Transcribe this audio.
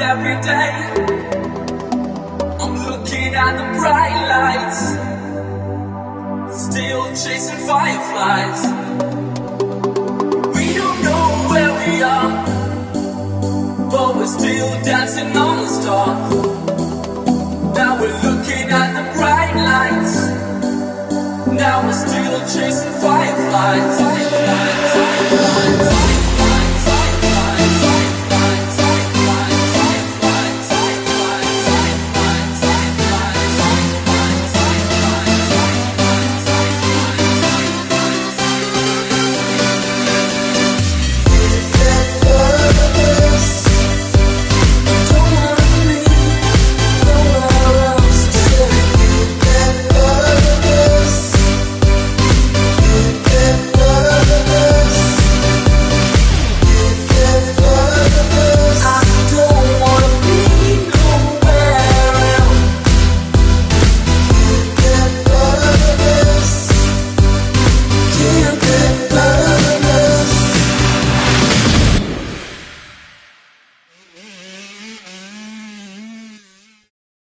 Every day. I'm looking at the bright lights, still chasing fireflies. We don't know where we are, but we're still dancing on the stars. Now we're looking at the bright lights. Now we're still chasing fireflies.